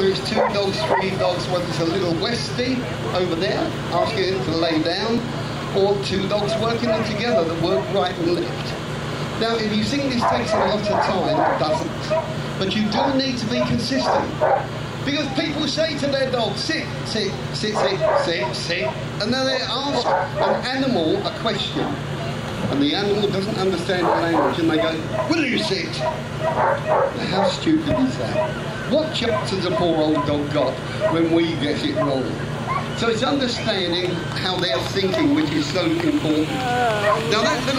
whether it's two dogs, three dogs, whether it's a little Westie over there asking it to lay down, or two dogs working them together that work right and left. Now, if you think this takes a lot of time, it doesn't. But you do need to be consistent. Because people say to their dog, sit, sit, sit, sit, sit, sit, and then they ask an animal a question. And the animal doesn't understand the language, and they go, "What Will you sit? How stupid is that? What chance has a poor old dog got when we get it wrong? So it's understanding how they're thinking which is so important. Now that little